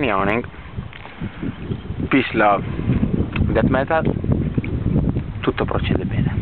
and yawning. Peace, love, death metal, tutto procede bene.